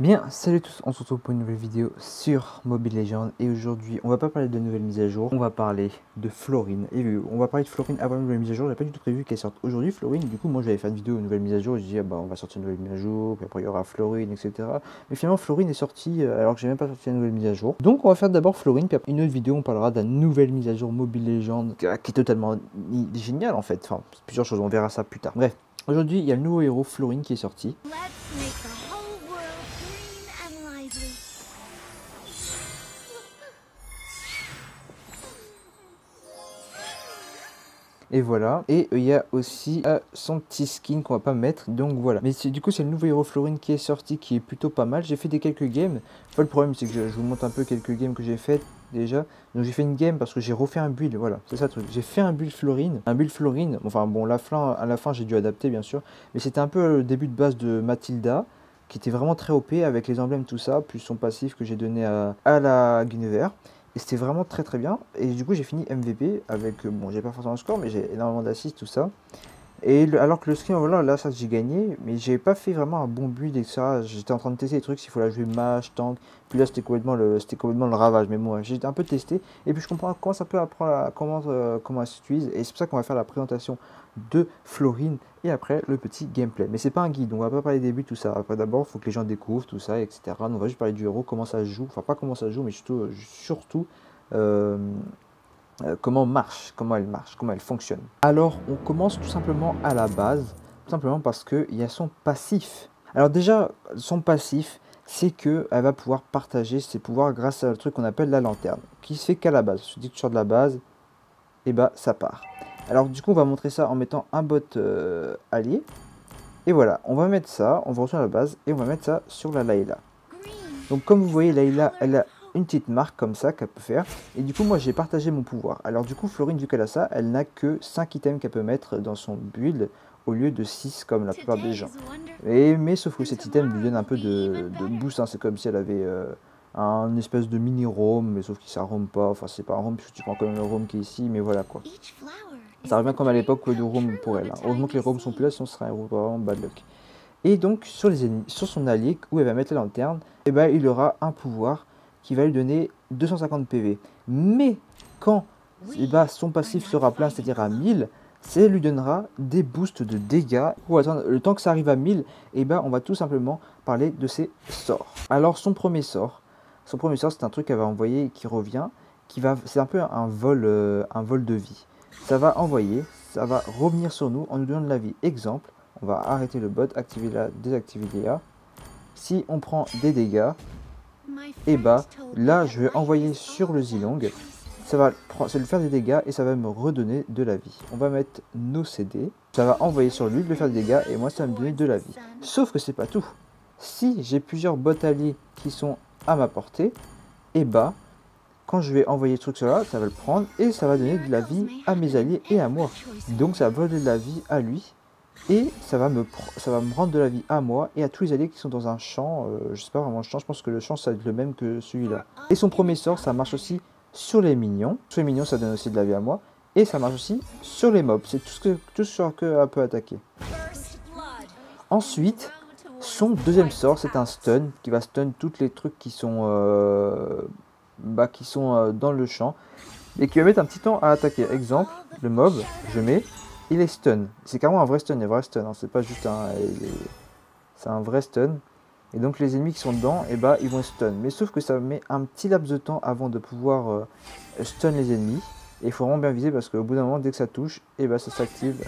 Bien, salut à tous, on se retrouve pour une nouvelle vidéo sur Mobile Legends et aujourd'hui on va pas parler de nouvelles mises à jour, on va parler de Florine et on va parler de Florine avant la nouvelle mise à jour, j'ai pas du tout prévu qu'elle sorte aujourd'hui Florine, du coup moi j'avais fait une vidéo une nouvelle mise à jour, je disais ah, bah on va sortir une nouvelle mise à jour, puis après il y aura Florine etc. Mais finalement Florine est sortie euh, alors que j'ai même pas sorti la nouvelle mise à jour. Donc on va faire d'abord Florine, puis après une autre vidéo on parlera de nouvelle mise à jour Mobile Legends qui est totalement géniale en fait, enfin plusieurs choses, on verra ça plus tard. Bref, aujourd'hui il y a le nouveau héros Florine qui est sorti. Et voilà. Et euh, il y a aussi euh, son petit skin qu'on va pas mettre. Donc voilà. Mais du coup, c'est le nouveau héros Florine qui est sorti, qui est plutôt pas mal. J'ai fait des quelques games. le problème, c'est que je, vous montre un peu quelques games que j'ai fait déjà. Donc j'ai fait une game parce que j'ai refait un build. Voilà, c'est ça le truc. J'ai fait un build Florine. Un build Florine. Enfin bon, la fin, à la fin, j'ai dû adapter bien sûr. Mais c'était un peu le début de base de Mathilda qui était vraiment très OP avec les emblèmes tout ça, plus son passif que j'ai donné à, à la Guinevere. Et c'était vraiment très très bien. Et du coup, j'ai fini MVP avec, euh, bon, j'ai pas forcément le score, mais j'ai énormément d'assists, tout ça. Et alors que le skin, voilà, là, ça j'ai gagné, mais j'ai pas fait vraiment un bon build, etc. J'étais en train de tester des trucs, s'il faut la jouer mage, tank. Puis là, c'était complètement, le, complètement le ravage. Mais moi, j'ai un peu testé. Et puis je comprends comment ça peut apprendre, comment, euh, comment elle s'utilise. Et c'est pour ça qu'on va faire la présentation de Florine et après le petit gameplay. Mais c'est pas un guide, on va pas parler des buts, tout ça. Après d'abord, il faut que les gens découvrent tout ça, etc. On va juste parler du héros, comment ça joue, enfin pas comment ça joue, mais surtout, surtout euh, euh, comment marche, comment elle marche, comment elle fonctionne. Alors on commence tout simplement à la base, tout simplement parce qu'il y a son passif. Alors déjà, son passif, c'est qu'elle va pouvoir partager ses pouvoirs grâce à un truc qu'on appelle la lanterne, qui se fait qu'à la base. Je dis de la base, et eh bah ben, ça part. Alors du coup, on va montrer ça en mettant un bot euh, allié. Et voilà, on va mettre ça, on va retourner à la base, et on va mettre ça sur la Layla. Donc comme vous voyez, Layla, elle a une petite marque comme ça qu'elle peut faire. Et du coup, moi, j'ai partagé mon pouvoir. Alors du coup, Florine, vu qu'elle a elle n'a que 5 items qu'elle peut mettre dans son build au lieu de 6 comme la plupart des gens. Et, mais sauf que cet item lui donne un peu de, boost. Hein. C'est comme si elle avait... Euh, un espèce de mini roam mais sauf qu'il ça roam pas enfin c'est pas un roam puisque tu prends quand même le roam qui est ici mais voilà quoi ça revient comme à l'époque du roam pour elle hein. heureusement que les roams sont plus là sinon ce serait vraiment bad luck et donc sur les ennemis sur son allié où elle va mettre la lanterne eh ben il aura un pouvoir qui va lui donner 250 PV mais quand eh ben, son passif sera plein c'est à dire à 1000 ça lui donnera des boosts de dégâts. Pour attendre le temps que ça arrive à 1000, et eh ben on va tout simplement parler de ses sorts. Alors son premier sort, son premier sort, c'est un truc qu'elle va envoyer et qui revient. Qui va, c'est un peu un vol, euh, un vol de vie. Ça va envoyer, ça va revenir sur nous en nous donnant de la vie. Exemple, on va arrêter le bot, activer la, désactiver l'IA. Si on prend des dégâts, et eh bah là je vais envoyer sur le Zilong. Ça va, ça lui faire des dégâts et ça va me redonner de la vie. On va mettre nos CD. Ça va envoyer sur lui, lui faire des dégâts et moi ça va me donner de la vie. Sauf que c'est pas tout. Si j'ai plusieurs bots alliés qui sont à ma portée, et bah, quand je vais envoyer ce truc là, ça va le prendre et ça va donner de la vie à mes alliés et à moi. Donc ça va donner de la vie à lui et ça va me ça va me rendre de la vie à moi et à tous les alliés qui sont dans un champ. Euh, je sais pas vraiment le champ, je pense que le champ ça va être le même que celui-là. Et son premier sort, ça marche aussi sur les minions. Sur les minions, ça donne aussi de la vie à moi et ça marche aussi sur les mobs. C'est tout ce que tout ce que peut attaquer. Ensuite, son deuxième sort, c'est un stun qui va stun tous les trucs qui sont, euh, bah, qui sont euh, dans le champ et qui va mettre un petit temps à attaquer. Exemple, le mob, je mets, il est stun. C'est carrément un vrai stun, un vrai stun. Hein. C'est pas juste un, c'est un vrai stun. Et donc les ennemis qui sont dedans, et eh bah, ils vont stun. Mais sauf que ça met un petit laps de temps avant de pouvoir euh, stun les ennemis. Et il faut vraiment bien viser parce qu'au bout d'un moment, dès que ça touche, eh bah, ça s'active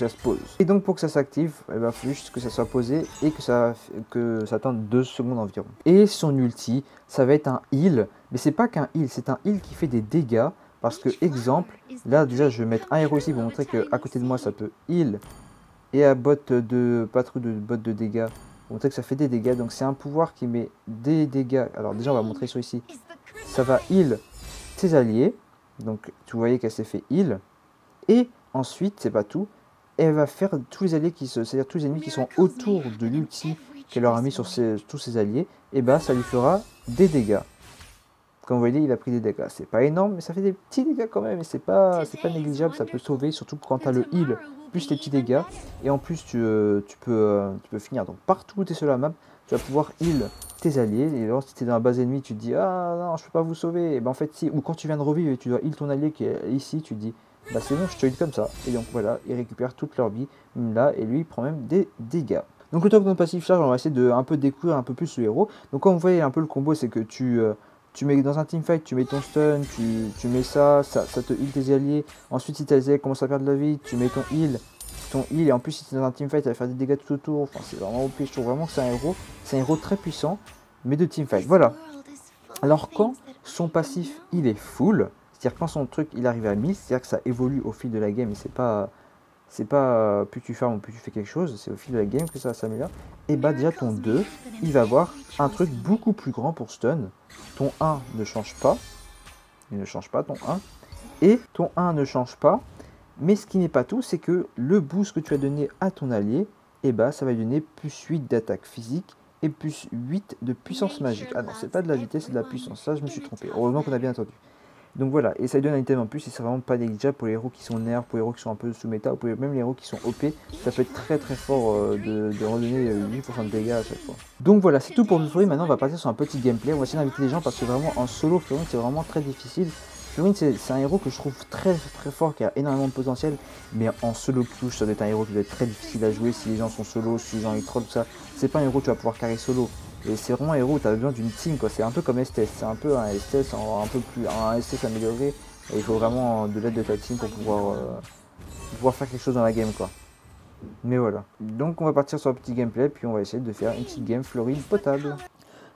ça se pose. Et donc pour que ça s'active, il va falloir juste que ça soit posé et que ça, que ça attende 2 secondes environ. Et son ulti, ça va être un heal, mais c'est pas qu'un heal, c'est un heal qui fait des dégâts. Parce que, exemple, là déjà je vais mettre un héros ici pour montrer qu'à côté de moi ça peut heal. Et à bot de, trop de bot de dégâts, pour montrer que ça fait des dégâts. Donc c'est un pouvoir qui met des dégâts. Alors déjà on va montrer sur ici. Ça va heal ses alliés. Donc tu voyez qu'elle s'est fait heal. Et ensuite, c'est pas tout, elle va faire tous les alliés qui c'est-à-dire tous les ennemis qui sont autour de l'ulti qu'elle leur a mis sur tous ses alliés, et bah ça lui fera des dégâts. Comme vous voyez, il a pris des dégâts. C'est pas énorme, mais ça fait des petits dégâts quand même, et c'est pas, c'est pas négligeable, ça peut sauver, surtout quand tu as le heal, plus les petits dégâts, et en plus tu, tu, peux, tu peux finir. Donc partout où tu es sur la map, tu vas pouvoir heal tes alliés. Et alors, si tu es dans la base ennemie, tu te dis Ah non, je peux pas vous sauver. Et ben en fait, si. Ou quand tu viens de revivre et tu dois heal ton allié qui est ici, tu te dis Bah c'est bon, je te heal comme ça. Et donc voilà, il récupère toute leur vie là. Et lui, prend même des dégâts. Donc le notre passif charge, on va essayer de un peu découvrir un peu plus le héros. Donc comme vous voyez un peu le combo, c'est que tu, euh, tu mets dans un teamfight, tu mets ton stun, tu, tu mets ça, ça, ça, te heal tes alliés. Ensuite si tes alliés commencent à perdre la vie, tu mets ton heal, ton heal et en plus si tu es dans un teamfight, ça va faire des dégâts tout autour. Enfin c'est vraiment OP, je trouve vraiment que c'est un héros. C'est un héros très puissant, mais de teamfight. Voilà. Alors quand son passif il est full, c'est-à-dire quand son truc il arrive à 1000, c'est-à-dire que ça évolue au fil de la game et c'est pas c'est pas euh, plus tu farmes ou plus tu fais quelque chose, c'est au fil de la game que ça s'améliore. Et bah déjà ton 2, il va avoir un truc beaucoup plus grand pour stun. Ton 1 ne change pas, il ne change pas ton 1. Et ton 1 ne change pas, mais ce qui n'est pas tout, c'est que le boost que tu as donné à ton allié, et bah ça va lui donner plus 8 d'attaque physique et plus 8 de puissance magique. Ah non, c'est pas de la vitesse, c'est de la puissance. Ça, je me suis trompé. Heureusement qu'on a bien entendu. Donc voilà, et ça lui donne un item en plus, et c'est vraiment pas négligeable pour les héros qui sont nerfs, pour les héros qui sont un peu sous méta, ou pour même les héros qui sont OP, ça peut être très très fort euh, de, de, redonner 8% euh, de dégâts à chaque fois. Donc voilà, c'est tout pour Florine, maintenant on va passer sur un petit gameplay, on va essayer d'inviter les gens parce que vraiment en solo, c'est vraiment très difficile. Florine c'est un héros que je trouve très très fort, qui a énormément de potentiel, mais en solo touche ça doit être un héros qui doit être très difficile à jouer si les gens sont solo, si les gens ils troll, ça. C'est pas un héros que tu vas pouvoir carrer solo. Et c'est vraiment un héros où tu as besoin d'une team, quoi. C'est un peu comme Estes, c'est un peu un Estes, un peu plus, un Estes amélioré, et il faut vraiment de l'aide de ta team pour pouvoir, euh, pouvoir faire quelque chose dans la game quoi. Mais voilà. Donc on va partir sur un petit gameplay puis on va essayer de faire une petite game Florine potable.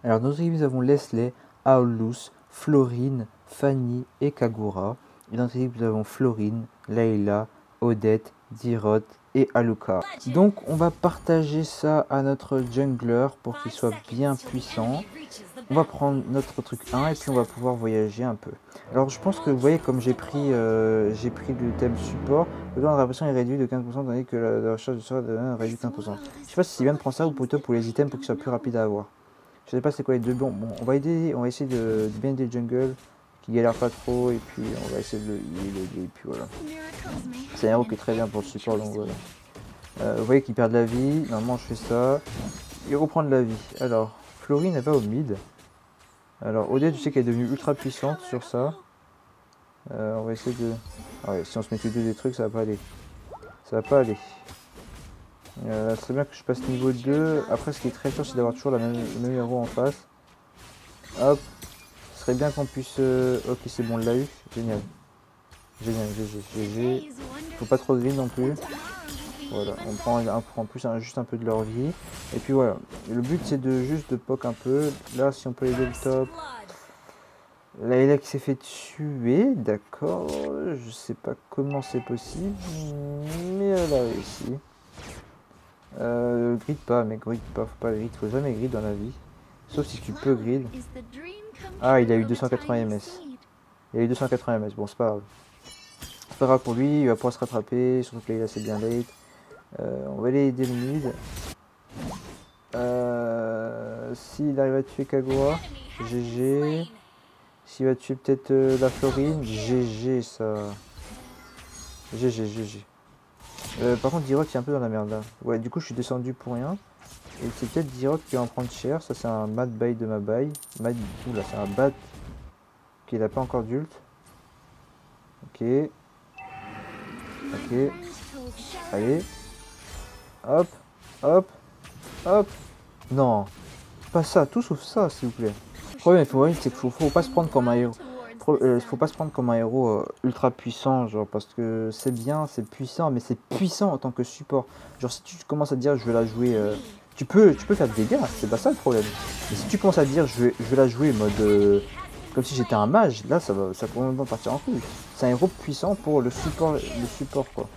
Alors dans notre équipe nous avons Leslie, Aulus, Florine, Fanny et Kagura. Et dans notre équipe nous avons Florine, Layla, Odette, Dirot et Aluka. Donc on va partager ça à notre jungler pour qu'il soit bien puissant. On va prendre notre truc 1 et puis on va pouvoir voyager un peu. Alors je pense que vous voyez comme j'ai pris euh, pris le thème support, le temps de répression est réduit de 15% tandis que la, recherche de sort est réduit de 15%. Je sais pas si c'est bien de prendre ça ou plutôt pour les items pour qu'ils soient plus rapides à avoir. Je sais pas c'est quoi les deux. Bon, bon on va aider, on va essayer de, bien aider le jungle qui galère pas trop et puis on va essayer de le et puis voilà. C'est un héros qui est très bien pour le support donc voilà. Euh, vous voyez qu'il perd de la vie, normalement je fais ça. Il reprend de la vie. Alors, Florine elle va au mid. Alors Odette, tu sais qu'elle est devenue ultra puissante sur ça. Euh, on va essayer de... Ah ouais, si on se met tous deux des trucs, ça va pas aller. Ça va pas aller. Euh, c'est bien que je passe niveau 2. Après, ce qui est très dur, c'est d'avoir toujours la même, le même héros en face. Hop. Bien qu'on puisse... Euh, ok, c'est bon, on l'a eu. Génial. Génial, GG, GG. Faut pas trop de vie non plus. Voilà, on prend, un, prend plus juste un peu de leur vie. Et puis voilà, le but c'est de juste de poke un peu. Là, si on peut aider le top. Là, qui s'est fait tuer, d'accord. Je sais pas comment c'est possible, mais elle a réussi. Euh, grid pas, mais grid pas, faut pas grid, faut jamais grid dans la vie. Sauf si tu peux grid. Ah, il a eu 280 ms. Il a eu 280 ms, bon c'est pas grave. C'est pas grave pour lui, il va pouvoir se rattraper, surtout que là il est assez bien late. Euh, on va aller aider le mid. Euh, S'il arrive à tuer Kagura, GG. S'il va tuer peut-être euh, la Florine, GG ça. GG, GG. Euh, par contre, Dirot est un peu dans la merde là. Ouais, du coup, je suis descendu pour rien. Et c'est peut-être Dirot qui va en prendre cher. Ça, c'est un mad buy de ma buy. Mad... Oula, c'est un bat qui n'a pas encore d'ult. Ok. Ok. Allez. Hop, hop, hop. Non, pas ça, tout sauf ça, s'il vous plaît. Le problème, c'est qu'il faut, faut pas se prendre comme un héros. Euh, faut pas se prendre comme un héros euh, ultra puissant, genre parce que c'est bien, c'est puissant, mais c'est puissant en tant que support. Genre si tu commences à dire je vais la jouer, euh, tu peux, tu peux faire des dégâts, c'est pas ça le problème. Mais si tu commences à dire je vais, je vais la jouer mode comme si j'étais un mage, là ça va, ça même partir en couille. C'est un héros puissant pour le support, le support quoi.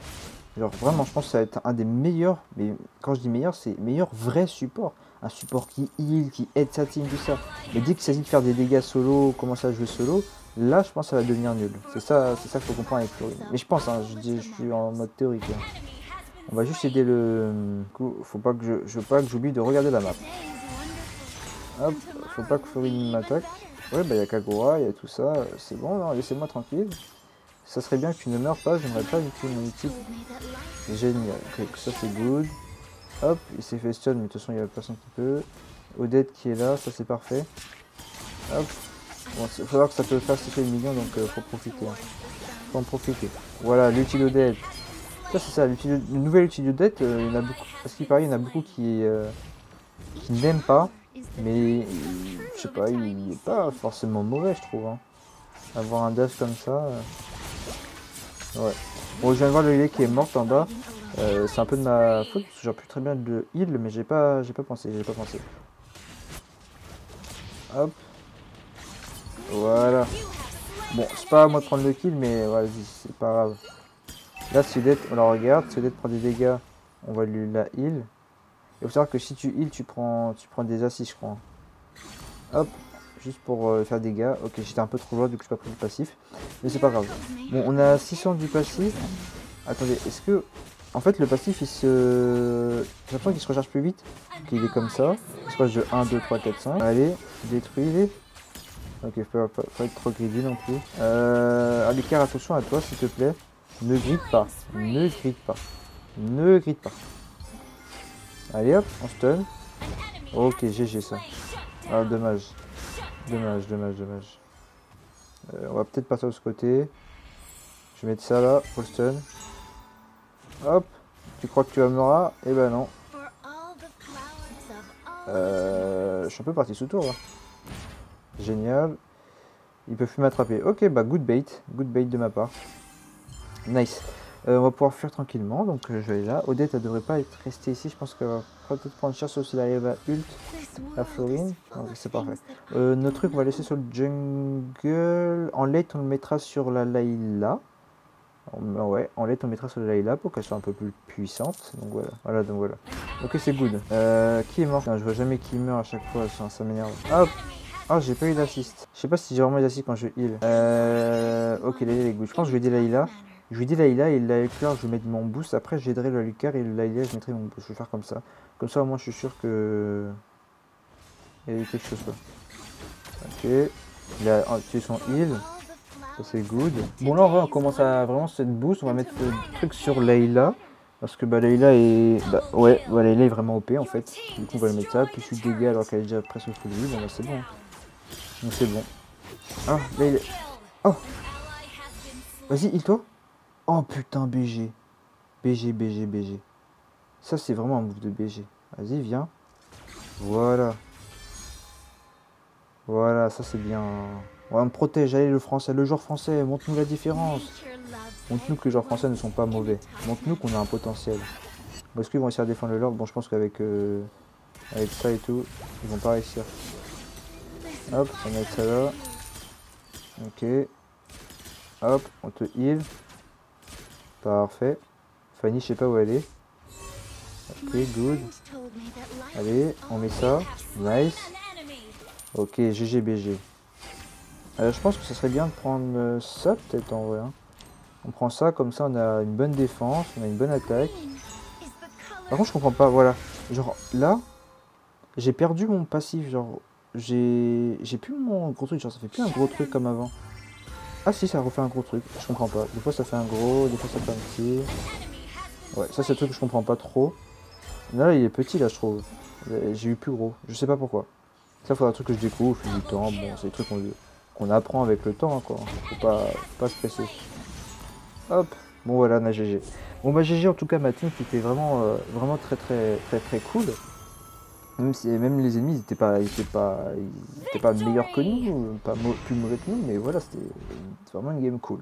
Genre vraiment, je pense que ça va être un des meilleurs, mais quand je dis meilleur, c'est meilleur vrai support. Un support qui heal, qui aide sa team, tout ça. Mais dès qu'il s'agit de faire des dégâts solo, commencer à jouer solo, là je pense que ça va devenir nul. C'est ça, c'est ça qu'il faut comprendre avec Florine. Mais je pense, hein, je, suis en mode théorique. On va juste aider le... Faut pas que je, je pas que j'oublie de regarder la map. Hop, faut pas que Florine m'attaque. Ouais, bah il y a Kagura, il y a tout ça. C'est bon, laissez-moi tranquille. Ça serait bien que tu ne meurs pas, j'aimerais pas utiliser mon équipe. Génial, ça c'est good. Hop, il s'est fait stun, mais de toute façon il y a personne qui peut. Odette qui est là, ça c'est parfait. Hop. Bon, il faut voir que ça peut faire sécher les millions, donc euh, faut profiter. Hein. Faut en profiter. Voilà, l'outil Odette. Ça c'est ça, le nouvel outil d'Odette, euh, il y en a beaucoup. Parce qu'il paraît, il y en a beaucoup qui, euh, qui n'aiment pas. Mais je sais pas, il est pas forcément mauvais je trouve. Hein. Avoir un death comme ça. Ouais. Bon je viens de voir le lait qui est morte en bas. Euh, c'est un peu de ma faute parce que j'aurais pu très bien le heal mais j'ai pas pas pensé, j'ai pas pensé. Hop. Voilà. Bon, c'est pas à moi de prendre le kill mais vas-y, c'est pas grave. Là Sudette, on la regarde, Sudette prend des dégâts, on va lui la heal. Il faut savoir que si tu heal, tu prends tu prends des assises je crois. Hop, juste pour euh, faire des dégâts. Ok, j'étais un peu trop loin, du coup je pas pris le passif. Mais c'est pas grave. Bon, on a 600 du passif. Attendez, est-ce que en fait, le passif, il se... J'ai l'impression qu'il se recharge plus vite. qu'il est comme ça. Il se passe de 1, 2, 3, 4, 5. Allez, détruis-les. Ok, faut pas, pas, être trop greedy non plus. Euh... Alicard, attention à toi, s'il te plaît. Ne grite pas. Ne grite pas. Ne grite pas. Allez hop, on stun. Ok, GG ça. Ah, dommage. Dommage, dommage, dommage. Euh, on va peut-être passer de ce côté. Je vais mettre ça là, pour le stun. Hop, tu crois que tu vas Eh ben non. Euh, je suis un peu parti sous tour. Génial. Ils peuvent plus m'attraper. Ok, bah good bait. Good bait de ma part. Nice. Euh, on va pouvoir faire tranquillement. Donc euh, je vais là. Odette, elle devrait pas être restée ici. Je pense qu'elle va peut-être prendre cher sauf si elle arrive à ult. La Florine. c'est parfait. notre truc, on va laisser sur le jungle. En late, on le mettra sur la Layla. Ouais, en lait on mettra sur Layla pour qu'elle soit un peu plus puissante. Donc voilà, voilà, donc voilà. Ok, c'est good. Euh, qui est mort? Je vois jamais qui meurt à chaque fois, ça, m'énerve. Hop Ah, j'ai pas eu d'assist. Je sais pas si j'ai vraiment eu d'assist quand je heal. Euh, ok, Layla est good. Je pense que je vais aider Layla. Je vais aider Layla et la je vais mettre mon boost. Après, j'aiderai le Lucar et Layla, je mettrai mon boost. Je vais faire comme ça. Comme ça, au moins, je suis sûr que. Il y a quelque chose là. Ok. Il a tué son heal c'est good. Bon là on va commencer à vraiment cette boost. On va mettre le truc sur Layla. Parce que bah, Layla est. Bah, ouais, bah, Layla est vraiment OP en fait. Du coup on va le mettre ça. Plus je suis dégâts alors qu'elle est déjà presque full. Bon bah c'est bon. Donc c'est bon. Ah, Layla. Oh Vas-y, il toi Oh putain, BG. BG, BG, BG. Ça c'est vraiment un move de BG. Vas-y, viens. Voilà. Voilà, ça c'est bien. On me protège, allez le français, le joueur français, montre-nous la différence. Montre-nous que les joueurs français ne sont pas mauvais. Montre-nous qu'on a un potentiel. Est-ce qu'ils vont essayer de défendre le Lord? Bon, je pense qu'avec euh, avec ça et tout, ils vont pas réussir. Hop, on mettre ça là. Ok. Hop, on te heal. Parfait. Fanny, je sais pas où elle est. Ok, good. Allez, on met ça. Nice. Ok, GGBG. Euh, je pense que ce serait bien de prendre euh, ça peut-être en vrai. Hein. On prend ça, comme ça on a une bonne défense, on a une bonne attaque. Par contre je comprends pas, voilà. Genre là, j'ai perdu mon passif, genre j'ai j'ai plus mon gros truc, genre ça fait plus un gros truc comme avant. Ah si ça refait un gros truc, je comprends pas. Des fois ça fait un gros, des fois ça fait un petit. Ouais, ça c'est le truc que je comprends pas trop. Là il est petit là je trouve. J'ai eu plus gros, je sais pas pourquoi. Ça faudra un truc que je découvre du temps, bon c'est des trucs qu'on apprend avec le temps, quoi. Faut pas, pas se presser. Hop, bon voilà, on GG. Bon bah GG en tout cas ma team était vraiment, euh, vraiment très très très très cool. Même les ennemis n'étaient pas, ils étaient pas, meilleurs que nous, pas plus mauvais que nous, mais voilà, c'était vraiment une game cool.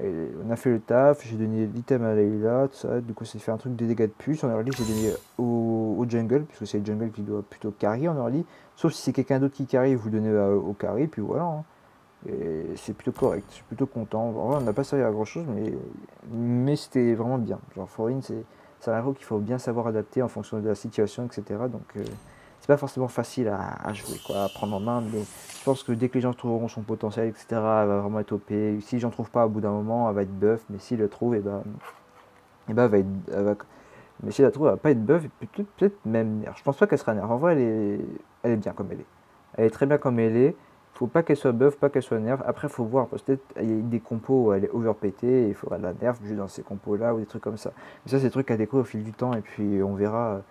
on a fait le taf, j'ai donné l'item à Leila, tout ça, du coup c'est fait un truc de dégâts de puce, en early j'ai donné au, jungle, puisque c'est le jungle qui doit plutôt carry en early, sauf si c'est quelqu'un d'autre qui carry, vous donnez au carry, puis voilà. Hein. C'est plutôt correct, je suis plutôt content. on n'a pas servi à grand chose, mais, mais c'était vraiment bien. Genre, Foreign, c'est un héros qu'il faut bien savoir adapter en fonction de la situation, etc. Donc, euh, c'est pas forcément facile à, jouer, quoi, à prendre en main, mais je pense que dès que les gens trouveront son potentiel, etc., elle va vraiment être OP. Si j'en trouve pas au bout d'un moment, elle va être buff, mais s'il le trouve, et eh ben, et eh ben, elle va être. Mais si elle trouve, elle va pas être buff, peut-être peut même nerf. Je pense pas qu'elle sera nerf. En vrai, elle est, elle est bien comme elle est. Elle est très bien comme elle est faut pas qu'elle soit buff, pas qu'elle soit nerf. Après, faut voir, parce que peut-être y a des compos où elle est overpétée il faudra la nerf juste dans ces compos là ou des trucs comme ça. Mais ça, c'est des trucs à découvrir au fil du temps et puis on verra.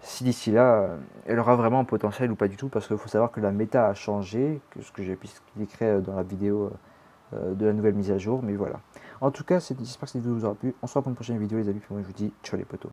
si d'ici là, elle aura vraiment un potentiel ou pas du tout, parce qu'il faut savoir que la méta a changé, que ce que j'ai expliqué dans la vidéo de la nouvelle mise à jour, mais voilà. En tout cas, j'espère que cette vidéo vous aura plu. On se revoit pour une prochaine vidéo, les amis. Puis moi, je vous dis ciao les potos.